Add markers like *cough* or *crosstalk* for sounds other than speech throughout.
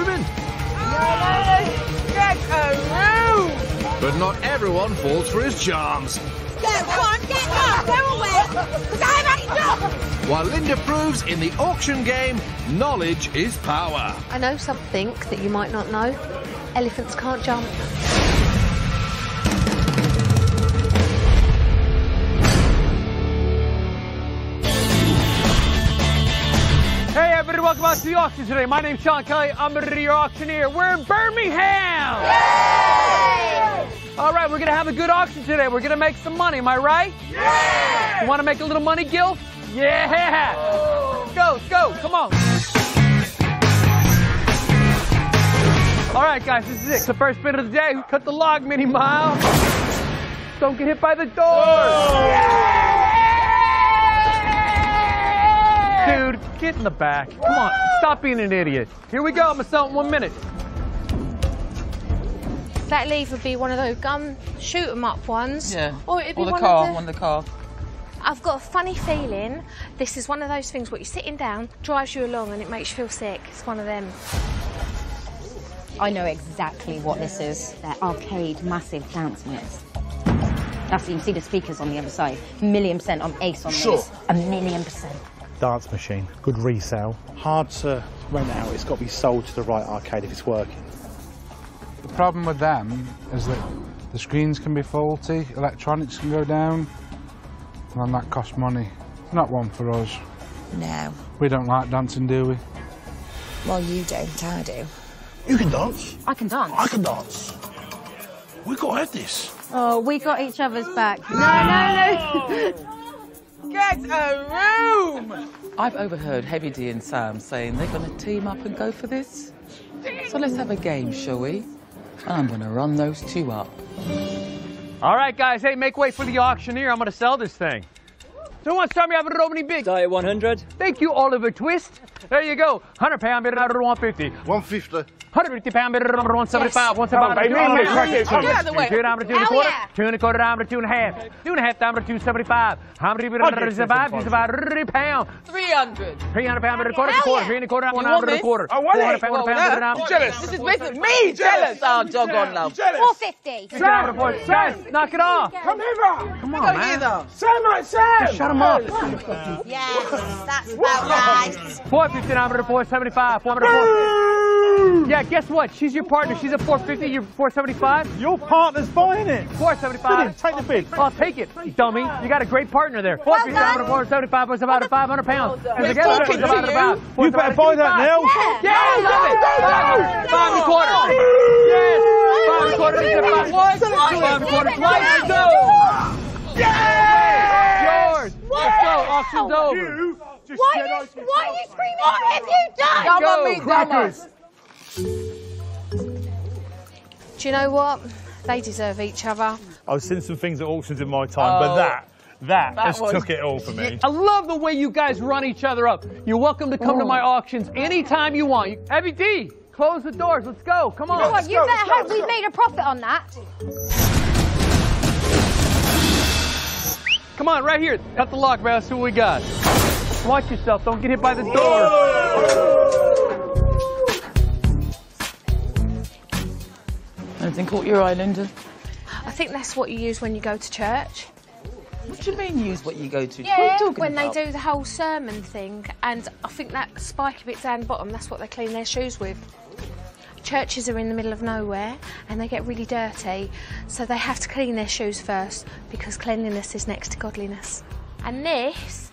women. Get a room! But not everyone falls for his charms. Get one, get one, go away! Because I'm at job! While Linda proves in the auction game, knowledge is power. I know something that you might not know. Elephants can't jump. Welcome to the auction today. My name's Sean Kelly. I'm your auctioneer. We're in Birmingham. All right, we're gonna have a good auction today. We're gonna make some money. Am I right? Yeah. You want to make a little money, Gil? Yeah. Let's go, let's go. Come on. All right, guys, this is it. It's the first bid of the day. Cut the log, Mini Mile. Don't get hit by the door. Dude, get in the back. Come on, stop being an idiot. Here we go. I'm gonna sell it in one minute. That leaf would be one of those gun shoot 'em up ones. Yeah. Or it'd be or the one car, of the... one of the car. I've got a funny feeling this is one of those things where you're sitting down, drives you along, and it makes you feel sick. It's one of them. I know exactly what this is. They're arcade, massive dance units. That's you can see the speakers on the other side. Million percent on Ace on Sure. this. A million percent. Dance machine, good resale. Hard to rent out. It's got to be sold to the right arcade if it's working. The problem with them is that the screens can be faulty, electronics can go down, and then that costs money. Not one for us. No. We don't like dancing, do we? Well, you don't, I do. You can dance. I can dance. I can dance. We got to have this. Oh, we got each other's back. No, no, no. *laughs* Get a room! I've overheard Heavy D and Sam saying they're going to team up and go for this. So let's have a game, shall we? And I'm going to run those two up. All right, guys. Hey, make way for the auctioneer. I'm gonna sell this thing. Who wants to tell me I have it opening big? Diet 100. Thank you, Oliver Twist. There you go. 100 pound bid number 150. 150. 150 pound bid number 175. 175. baby, I'm gonna crack. Two Get out of way. two and a quarter. Two and a quarter diameter, two and a half. Two and a half diameter, 275. How many bid number is about? It's about 30 pound. 300. 300 pound bid a quarter, Hell quarter, three and a quarter, one You diameter, a quarter. I want 400 it. pound, Well, pound, that- number. Jealous. This is basically me jealous. Oh, doggone love. 450. Diameter, four. Guys, knock it off. Come here. Come on, man. Sam, mate, Sam. Shut him up. Yes, that's about right. 450 diameter, 475. 400, Yeah, guess what? She's your partner. She's a 450. You're 475. Your partner's buying it. 475. Take the bid. I'll take it, dummy. You got a great partner there. 450 done. diameter, 475. What's about 500 pounds? And We're together, talking it's about to about you. You better buy that now. Yeah, I love it. Five, five and a quarter. Yes. Five and a quarter. It's about one. Five and a quarter. Right. Go. Yeah. Yours. Let's go. Auction's over. You just Why said are I you, could- why are you screaming? What have you done? Come Go, on, me, crackers. Do you know what? They deserve each other. I've seen some things at auctions in my time, but Oh. that, that, That just was- took it all for me. I love the way you guys run each other up. You're welcome to come to my auctions anytime you want. Heavy D, close the doors. Let's go. Come on. Come on, you better hope we've made a profit on that. Come on, right here. Cut the lock, man. Let's see what we got. Watch yourself. Don't get hit by the door. Anything caught your eye, Linda? I think that's what you use when you go to church. What do you mean use what you go to? what are you Yeah, talking when about? they do the whole sermon thing, and I think that spiky bit down the bottom, that's what they clean their shoes with. Churches are in the middle of nowhere and they get really dirty, so they have to clean their shoes first because cleanliness is next to godliness. And this,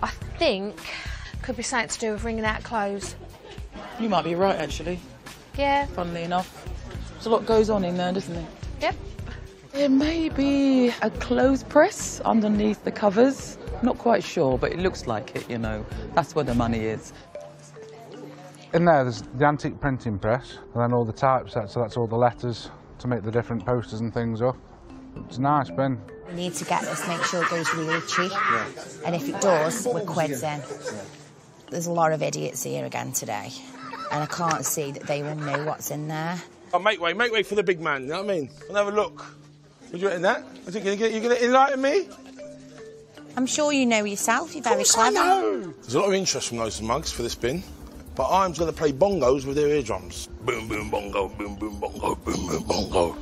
I think, could be something to do with wringing out clothes. You might be right, actually. Yeah, Funnily enough. There's a lot goes on in there, doesn't it? yep. There may be a clothes press underneath the covers. Not quite sure, but it looks like it, you know. That's where the money is. In there, there's the antique printing press, and then all the typesets, so that's all the letters to make the different posters and things up. It's nice bin. We need to get this, make sure it goes really cheap. And if it does, we're quids in. There's a lot of idiots here again today. And I can't see that they will know what's in there. Oh, make way, make way for the big man. You know what I mean? I'll have a look. Would you reckon that? I think you're gonna, you're gonna enlighten me. I'm sure you know yourself, you're very Of I clever. know. There's a lot of interest from those mugs for this bin. but I'm going to play bongos with their eardrums. Boom, boom, bongo, boom, boom, bongo, boom, boom, bongo.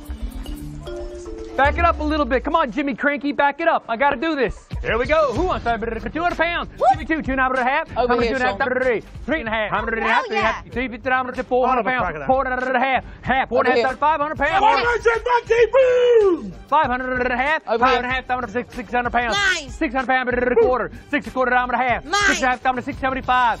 Back it up a little bit. Come on, Jimmy Cranky, back it up. I gotta do this. Here we go. Who wants that? 200 pounds. Jimmy two, two and a half, and a half. Over How much, here, two and a half, Sean. three, three and a half, hundred and a half, three and a half, three fifty down to 400 I'll have a crack pounds, at that. four and a half, half, four and a Over half, here. 500 pounds. Come on, I said monkey, boom! 500 and a half, Over five here. and a half down to six, 600 pounds. Nine. 600 pounds, and a quarter. Six and a quarter down to half. Nine. Six and a half down to 675.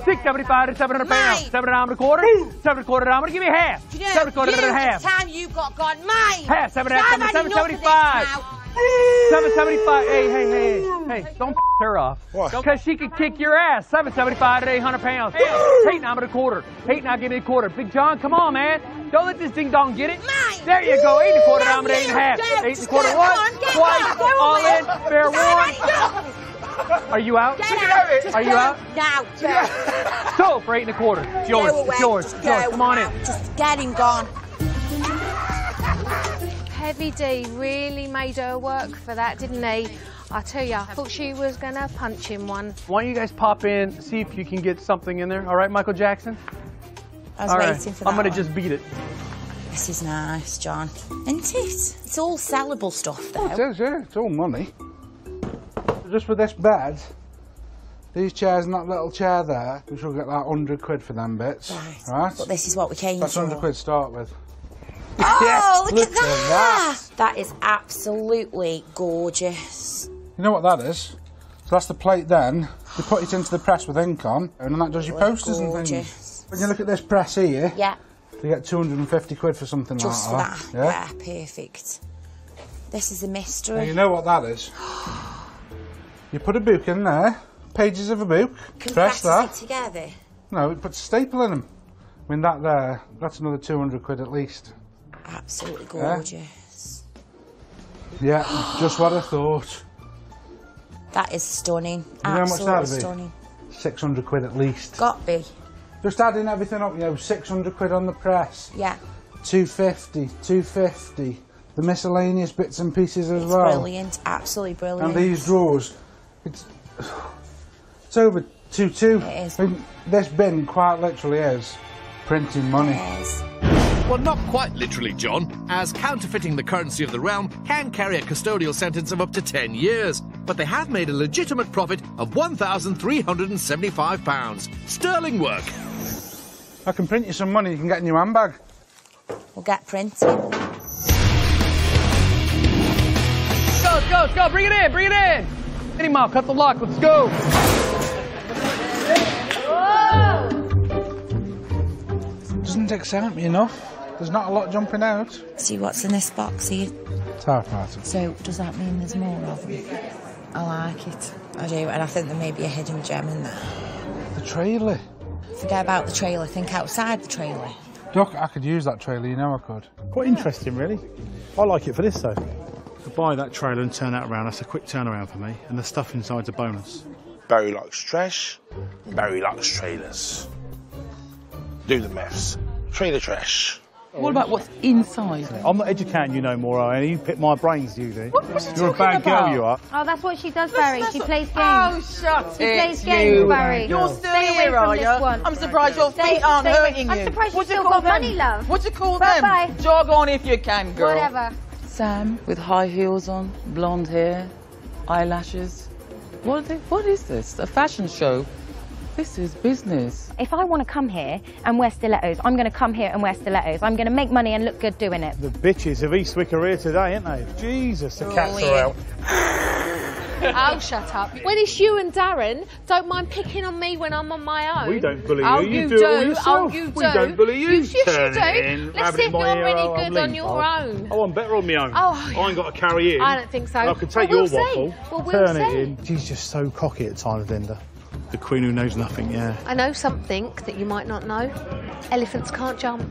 675 to 700 pounds. Nine. Seven down to a quarter. Seven and a quarter down to give me half. You know, Seven and a quarter you, down to half. time you got gone, mine. Half, seven and a half, I've seven, had enough of this 775. now. 775. Hey, hey, hey, hey! Don't f- her off. What? Because she could kick your ass. 775 to 800 pounds. Eight now, but a quarter. Eight now, give me a quarter. Big John, come on, man. Don't let this ding dong get it. Mine. There you go. Eight and a quarter down, but Love eight and a you. half. Go. Eight and a quarter. Go. Once, Come on, get twice, all in. Fair I've one. Are you out? Get out. Are you out? Now. Go. So for eight and a quarter. It's yours. Go. It's yours. It's yours. Come on in. Just get him gone. Heavy D really made her work for that, didn't he? I tell you, I thought she was going to punch him one. Why don't you guys pop in, see if you can get something in there. All right, Michael Jackson? I was All right. waiting for that. I'm going to just beat it. This is nice, John. Isn't it? It's all sellable stuff, though. It is, yeah, it's all money. Just for this bed, these chairs and that little chair there, we shall get like 100 quid for them bits. Right. Right? But this is what we came That's for. 100 quid to start with. *laughs* Oh, look, look at at that. That is absolutely gorgeous. You know what that is? So that's the plate then. You put it into the press with ink on, and then that does your posters and things. gorgeous. When you look at this press here, Yeah, you get 250 quid for something just like that. that. Yeah, perfect. This is a Now mystery. you know what that is. *gasps* You put a book in there, pages of a book, press that. it together. No, it puts a staple in them. I mean, that there, that's another 200 quid at least. Absolutely gorgeous. Yeah, just what I thought. That is stunning. You know how much Absolutely that'd stunning. 600 quid at least. Got be. Just adding everything up, you know, 600 quid on the press, Yeah, 250, 250. The miscellaneous bits and pieces as it's well. brilliant. Absolutely brilliant. And these drawers, it's, it's over two two. It is. I mean, this bin quite literally is printing money. Yes. Well, not quite literally, John, as counterfeiting the currency of the realm can carry a custodial sentence of up to 10 years. But they have made a legitimate profit of £1,375. Sterling work. I can print you some money. You can get in your handbag. We'll get printing. Go, let's go, go. Bring it in, bring it in. Any mile, cut the lock. Let's go. Doesn't excite me enough. There's not a lot jumping out. See what's in this box here. Typewriter. So does that mean there's more of them? I like it. I do, and I think there may be a hidden gem in there. The trailer. Forget about the trailer. Think outside the trailer. Doc, I could use that trailer. You know I could. Quite interesting, really. I like it for this, though. To buy that trailer and turn that around, that's a quick turnaround for me. And the stuff inside's a bonus. Barry likes trash. Barry likes trailers. Do the maths. Trailer trash. What about what's inside? I'm not educating you no more, I You pick my brains, you do. What was he You're a talking bad about? girl, you are. Oh, that's what she does, Barry. She plays oh, games. Oh, shut she it. plays games, Barry. You're still Stay away here, from are this you? one. I'm surprised your Stay- feet aren't stay away. hurting I'm you. surprised What you do still call got money, love. What do you call Bye-bye. Jog on if you can, girl. Whatever. Sam with high heels on, blonde hair, eyelashes. What, are they, what is this? A fashion show? This is business. If I want to come here and wear stilettos, I'm going to come here and wear stilettos. I'm going to make money and look good doing it. The bitches of East Wicker here today, ain't they? Jesus, the cats are out. *laughs* Oh, shut up. When it's you and Darren, don't mind picking on me when I'm on my own. We don't bully oh, you, you you do it all Oh, you do. We don't bully you. You, yes, Turn you do. in, Let's see if you're ear, really oh, I'm good on your Oh. own. Oh, I'm better on my own. Oh, I ain't got to carry in. I don't think so. I can take Well, your we'll see. waffle, Well, we'll turn it in. She's just so cocky at times, Linda. The queen who knows nothing, yeah. I know something that you might not know. Elephants can't jump.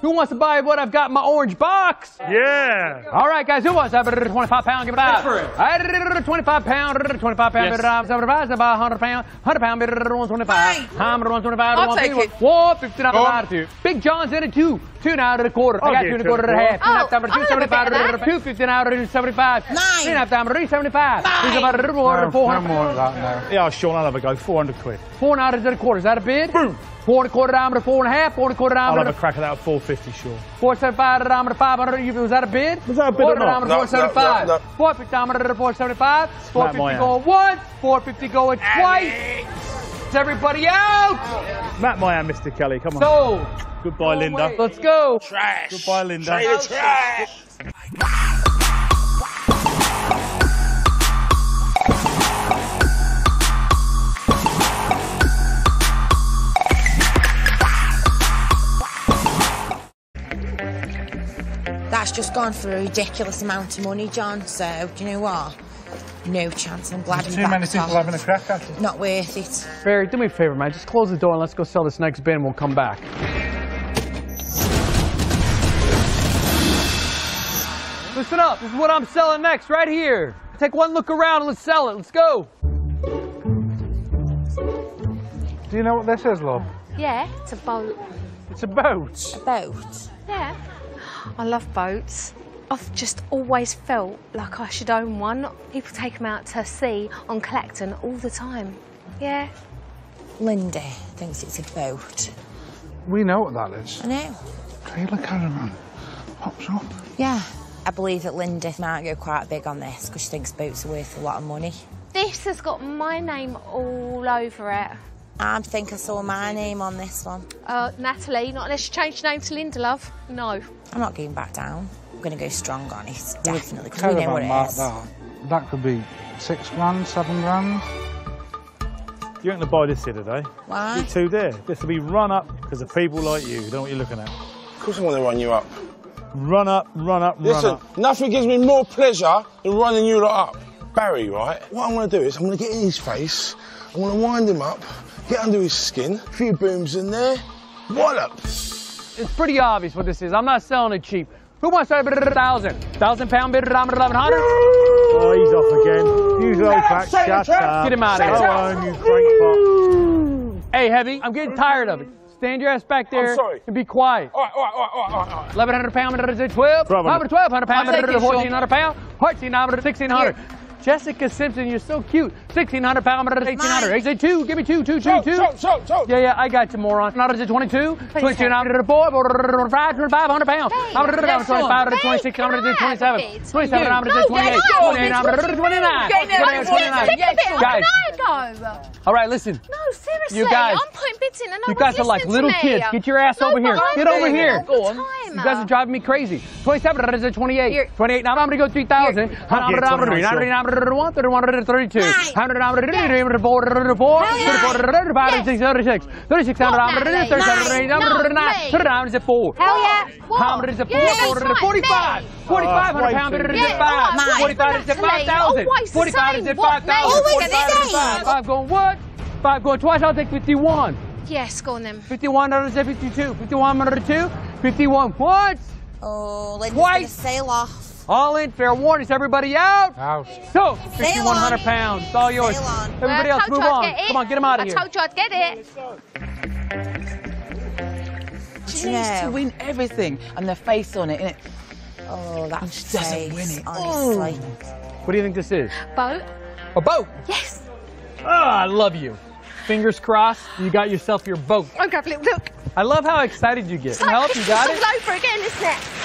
Who wants to buy what I've got in my orange box? Yeah! All right, guys, who wants that? 25 pound, give it out. for it. 25 pound, 25 pound, Yes. bid it out. 75, bid it out. 100 pound, 100 pound, bid it out. 125. 125, I'll take it. 150, 150, Big John's in it too. Two now to the quarter. I I'll got two and a quarter and a a half. Two and a half Oh, time to I'll two have a bit seventy-five. of that. Two fifty now to seventy-five. Nine. Three and a half time to seventy-five. Nine. about a little more No, than four no hundred. more of that now. Yeah, Sean, I'll have a go. 400 quid. Four now to the quarter. Is that a bid? Boom. Four and a quarter diameter, four and a half. Four and a quarter I'll have a crack at that at 450, Sean. Four seventy-five diameter, five hundred. You- Was that a bid? Was that a bid Four or not? diameter, No, four seventy-five. no, no, no. Four fifty diameter, four seventy-five. Four Smack my fifty hand. going once. Four fifty going twice. Is everybody out? Matt my hand, Mr. Kelly. Come on. Sold. Goodbye, Linda. Wait, Let's go. Trash. Goodbye, Linda. Trailer trash. That's just gone for a ridiculous amount of money, John. So, do you know what? No chance. I'm glad I'm Too many people having a crack at it. Not worth it. Barry, do me a favor, man. Just close the door and let's go sell this next bin we'll come back. Listen up. This is what I'm selling next, right here. Take one look around and let's sell it. Let's go. Do you know what this is, love? Yeah, it's a boat. It's a boat. A boat. Yeah. I love boats. I've just always felt like I should own one. People take them out to sea on Clacton all the time. Yeah. Linda thinks it's a boat. We know what that is. I know. Trailer caravan. Pops up. Yeah. I believe that Linda might go quite big on this because she thinks boats are worth a lot of money. This has got my name all over it. I think I saw my name on this one. Uh, Natalie, not unless you change your name to Linda, love. No. I'm not going back down. I'm going to go strong on it, definitely, because we know what it like is. that. That could be six grand, seven grand. You ain't going to buy this here today. Why? You're too dear. This will be run up because of people like you. You don't know what you're looking at. Of course I want to run you up. Run up, run up, run Listen, up. nothing gives me more pleasure than running you lot up. Barry, right? What I'm going to do is I'm going to get in his face, I'm going to wind him up, get under his skin, a few booms in there, wallop. It's pretty obvious what this is. I'm not selling it cheap. Who wants to bid a thousand? Thousand pound bid at eleven hundred? Oh, he's off again. Use low crack. Shut up, Shut shut up. Get him out of Go here. on, you crankpot. Hey, Heavy, I'm getting tired of it. Stand your ass back there sorry. and be quiet. All right, all right, all right, all right, all right, all right. 1100 pound, 12, Twelve hundred. 1200 pound, I'll take it, Sean. 1400 pound, 1400, 1600. Jessica Simpson, you're so cute. 1600 pound, 1800. mine. I two, give me two, two, two, Choke, two. choke, choke, choke. Yeah, yeah, I got you, moron. Not is it 22, 22, now to the boy, 25, 2500 pounds. I'm to the Yes, 25, Sean. 26, I'm to 27, 27, I'm to No, 28, 28, I'm to the 29, in there, 29, 29. Yes, Sean. Guys, I go. all right, listen. No, seriously. You guys- I'm putting bids in and no You guys are like little kids. Get your ass No, over here. I'm Get over here. all the Go on. time. You guys are driving me crazy. 27, that is a 28. 28, now I'm going to go 3,000. Here. 100, 100, 100, 100, 32. 100, 104, 36, 36, 36, 100, 37, 4. Hell yeah. What? How much is it? Yeah, that's right, 45. 45 way pound too is good. it 5. Mine. 45 is it Natalie, 5,000. always the 45 is same. it What, 5,000. Always the 45 is it same. 5. going what? 5 going twice, I'll take 51. Yes, go on then. 51 out of 52. 51 out of 2. 51 what? Oh, Linda's Twice. going to sail off. All in, fair warning. Is everybody out? Out. So, 5,100 pounds. It's all yours. On. Everybody Well, else, move on. Come on, get them out of uh, here. told you get it. She You needs to win everything and the face on it. innit? Oh, that she doesn't win it. honestly. What do you think this is? Boat. A boat. Yes. Oh, I love you. Fingers crossed, you got yourself your boat. I'm going to look. I love how excited you get. It's Can like help? You Christmas got all it? over again, isn't it?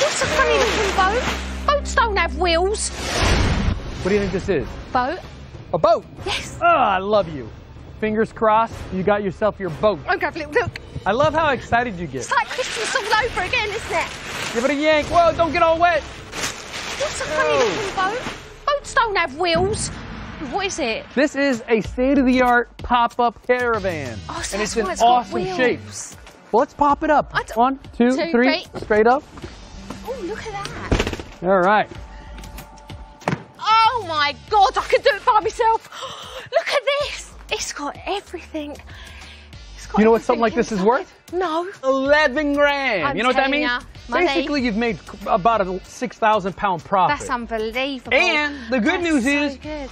What's a funny looking boat? Boats don't have wheels. What do you think this is? Boat. A boat. Yes. Oh, I love you. Fingers crossed, you got yourself your boat. I'm going to look. I love how excited you get. It's like Christmas all over again, isn't it? Give it a yank. Whoa, don't get all wet. What's a funny looking boat? Boats don't have wheels. What is it? This is a state-of-the-art pop-up caravan. Oh, so and it's in why it's got awesome wheels. shape. Well, let's pop it up. One, two, Two, three, three. straight up. Oh, look at that. All right. Oh my god, I could do it by myself. *gasps* Look at this. It's got everything. It's got You know what something like this is worth? No. 11 grand. I'm you know what that means? money. Basically, you've made about a 6,000 pound profit. That's unbelievable. And the good That's news so is good.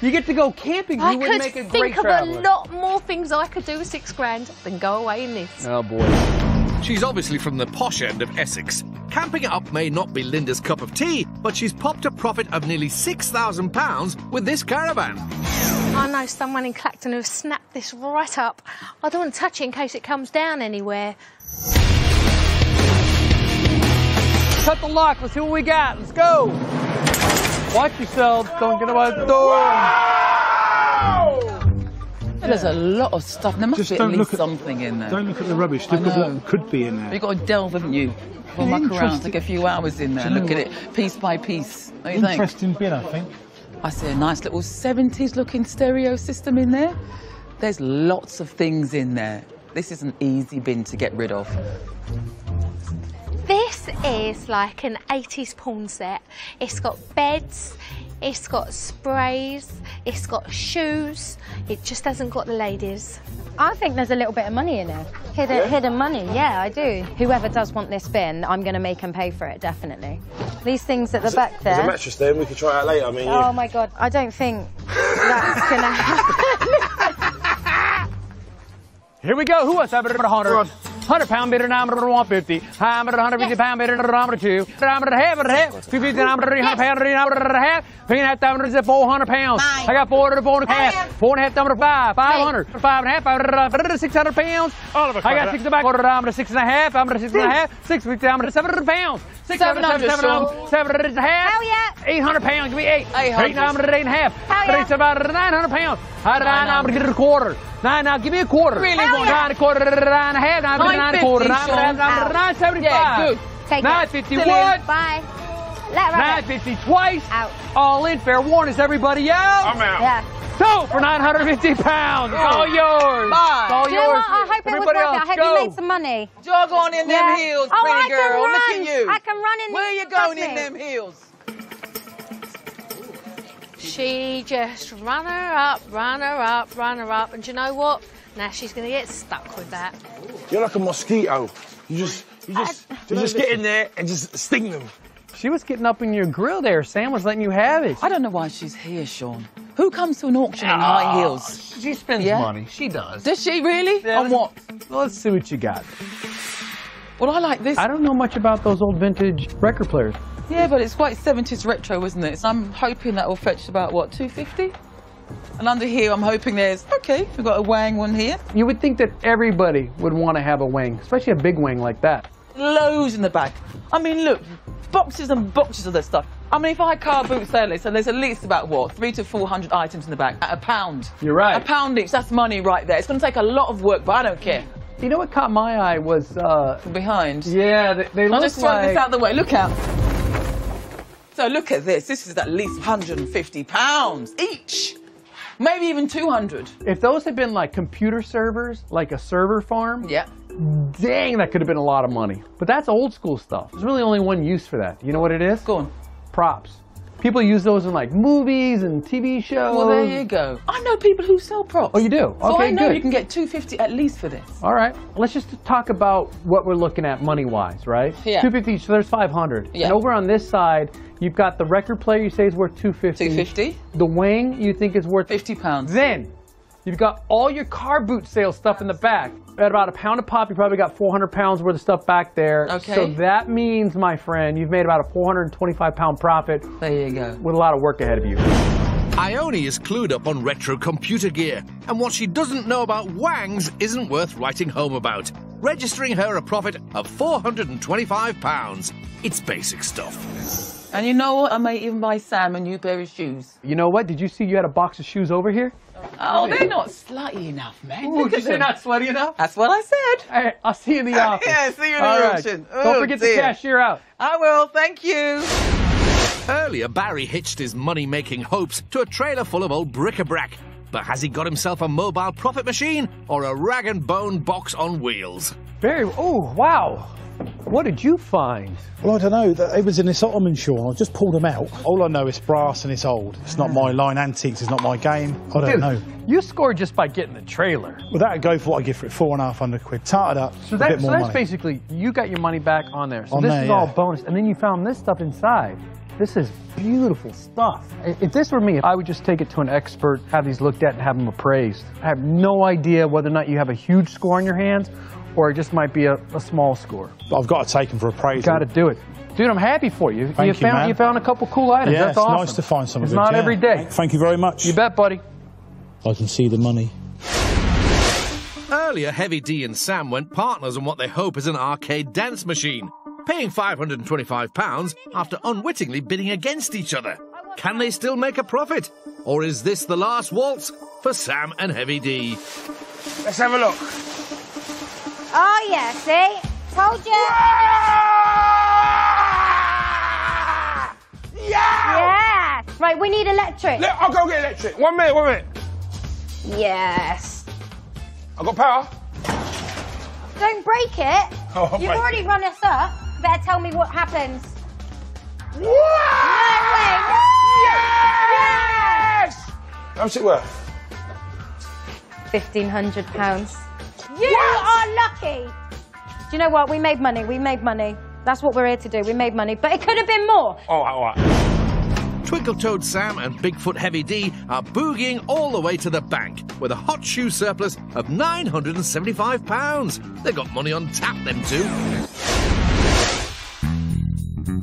you get to go camping. I you would could make a think of a lot more things I could do with six grand than go away in this. Oh boy. She's obviously from the posh end of Essex. Camping up may not be Linda's cup of tea, but she's popped a profit of nearly £6,000 with this caravan. I know someone in Clacton who snapped this right up. I don't want to touch it in case it comes down anywhere. Cut the lock. Let's see what we got. Let's go. Watch yourselves. Don't get by the door. There's a lot of stuff. There must Just be at don't least look at- something in there. Don't look at the rubbish. I Look at know. what could be in there. You've got to delve, haven't you? Go muck around, Interesting. take a few hours in there, Do you look know at it piece by piece. What do you think? Interesting bin, I think. I see a nice little 70s looking stereo system in there. There's lots of things in there. This is an easy bin to get rid of. This is like an 80s porn set. It's got beds, it's got sprays, it's got shoes. It just hasn't got the ladies. I think there's a little bit of money in it. Hidden, hidden money, yeah, I do. Whoever does want this bin, I'm going to make them pay for it, definitely. These things at the back there... There's a mattress there, and we can try it out later. I mean, Oh you. my god, I don't think that's *laughs* going to happen. Here we go. Who wants to have that? 100. 100 pound bidder, number 150. I'm at 150 pound bidder, number two. I'm at half, at half. 50, I'm at 300 pound, number half. Three and a half thousand is 400 pounds. I got four to four and a half. Four and a half, number five. 500. Five and a half, I'm at 600 pounds. I got six in the back. Quarter, I'm at six and a half. I'm at six and a half. Six fifty, I'm at 700 pounds. Six, seven, seven, 700, seven, Sean. seven and a half. Hell yeah. 800 pounds, give me eight. 800. Eight, I'm at eight and a half. Hell yeah. Three, seven, 900 pounds. Nine, nine, I'm gonna get it a quarter. Nine, now give me a quarter. Really Nine, want nine, a quarter, nine and a half, nine, nine, nine, a quarter, nine, 950, nine, nine, Sean. nine, seventy-five. Yeah, good. Take it. Nine fifty Bye. Let Nine right. fifty twice. Out. All in. Fair warning. Is everybody out? I'm out. Yeah. Two for nine hundred fifty pounds. It's all yours. Bye. It's all Do you know yours. what? I hope it was worth it. I hope go. you made some money. Jog on in Yeah. them heels, Oh, pretty I can girl. Look at you. I can run in Where these. you going in me. them heels? She just ran her up, ran her up, ran her up, and do you know what? Now she's going to get stuck with that. You're like a mosquito. You just, you just, you just get in there and just sting them. She was getting up in your grill there. Sam was letting you have it. I don't know why she's here, Sean. Who comes to an auction in high ah, heels? She spends Yeah? money. She does. Does she really? On what? Let's see what you got. Well, I like this. I don't know much about those old vintage record players. Yeah, but it's quite 70s retro, isn't it? So I'm hoping that will fetch about, what, 250? And under here, I'm hoping there's, okay, we've got a Wang one here. You would think that everybody would want to have a wing, especially a big wing like that. Loads in the back. I mean, look, boxes and boxes of this stuff. I mean, if I car boot sale so there's at least about, what, three to 400 items in the back at a pound. You're right. A pound each, that's money right there. It's going to take a lot of work, but I don't care. You know what caught my eye was, uh, From behind. yeah, they, they I'll just throw like. this out the way. Look out. So look at this. This is at least 150 pounds each. Maybe even 200. If those had been like computer servers, like a server farm, Yeah. dang, that could have been a lot of money. But that's old school stuff. There's really only one use for that. You know what it is? Go on. Props. People use those in like movies and TV shows. Well, there you go. I know people who sell props. Oh, you do? So okay, I know good. you can get 250 at least for this. All right, let's just talk about what we're looking at money wise, right? Yeah. 250 each, so there's 500. Yeah. And over on this side, you've got the record player you say is worth 250. 250. The wing you think is worth 50 pounds. Then you've got all your car boot sale stuff in the back. At about a pound a pop, you probably got 400 pounds worth of stuff back there. Okay. So that means, my friend, you've made about a 425 pound profit There you go. with a lot of work ahead of you. Ione is clued up on retro computer gear, and what she doesn't know about Wangs isn't worth writing home about, registering her a profit of £425. It's basic stuff. And you know what? I may even buy Sam a new pair of shoes. You know what? Did you see you had a box of shoes over here? Oh, they're not slutty enough, man. Ooh, Look did at you say them. not sweaty enough? That's what I said. Hey, I'll see you in the *laughs* office. Yeah, see you in the All right. auction. Don't Oh, forget the dear. cashier out. I will. Thank you. Earlier, Barry hitched his money making hopes to a trailer full of old bric-a-brac. But has he got himself a mobile profit machine or a rag and bone box on wheels? Very. Oh, wow. What did you find? Well, I don't know. It was in this Ottoman, Sean. I just pulled them out. All I know is brass and it's old. It's not my line. Antiques is not my game. I don't Dude, know. You scored just by getting the trailer. Well, that'd go for what I give for it. Four and a half hundred quid. Tarted up. So, a that, bit so that's money. basically you got your money back on there. So On this there, is all yeah. bonus, and then you found this stuff inside. This is beautiful stuff. If this were me, I would just take it to an expert, have these looked at, and have them appraised. I have no idea whether or not you have a huge score on your hands, or it just might be a, a small score. But I've got to take them for appraisal. Got to do it. Dude, I'm happy for you. Thank you, found man. you found a couple cool items. Yeah, That's it's awesome. nice to find some It's good, not yeah. every day. Thank you very much. You bet, buddy. I can see the money. Earlier, Heavy D and Sam went partners on what they hope is an arcade dance machine, paying £525 after unwittingly bidding against each other. Can they still make a profit? Or is this the last waltz for Sam and Heavy D? Let's have a look. Oh, yeah, see? Told you. Yeah! yeah! Yes. Right, we need electric. Let, I'll go get electric. One minute, one minute. Yes. I've got power. Don't break it. Oh, You've already it. run us up. Better tell me what happens. What? No way. No! Yes! yes! How much it worth? £1,500. You yes. are lucky. Do you know what? We made money. We made money. That's what we're here to do. We made money. But it could have been more. Oh, all right, all right. Twinkle Sam and Bigfoot Heavy D are boogieing all the way to the bank with a hot shoe surplus of £975. They've got money on tap, them two.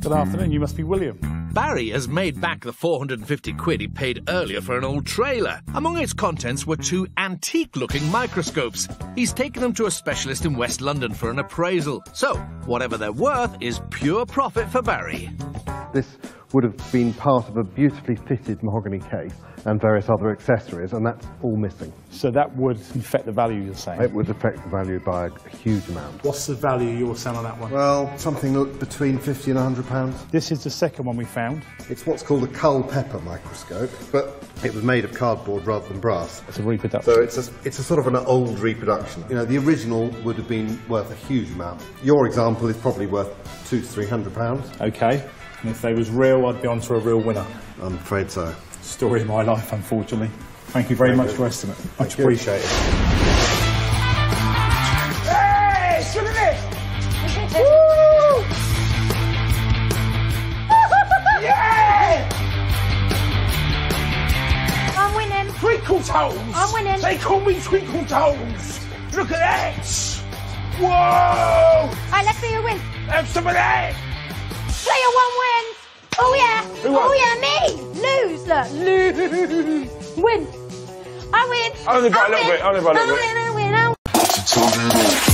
Good afternoon. You must be William. Barry has made back the 450 quid he paid earlier for an old trailer. Among its contents were two antique looking microscopes. He's taken them to a specialist in West London for an appraisal. So, whatever they're worth is pure profit for Barry. This would have been part of a beautifully fitted mahogany case and various other accessories, and that's all missing. So that would affect the value you're saying? It would affect the value by a huge amount. What's the value you're selling on that one? Well, something between 50 and 100 pounds. This is the second one we found. It's what's called a Culpeper microscope, but it was made of cardboard rather than brass. It's a reproduction. So it's a, it's a sort of an old reproduction. You know, the original would have been worth a huge amount. Your example is probably worth two to three hundred pounds. Okay. And if they was real, I'd be onto a real winner. I'm afraid so. Story of my life, unfortunately. Thank you very much for your estimate. Much you. appreciated. Hey, look at this. Woo! Yeah! I'm winning. Twinkle Toes. I'm winning. They call me Twinkle Toes. Look at that. Whoa! All right, let's see who wins. Have some of that. Player one wins. Oh yeah. Who? Oh yeah, me. Lose. Look. Lose. Win. I win. Only by I a little win. bit, only by a little I bit. win, I win, I win.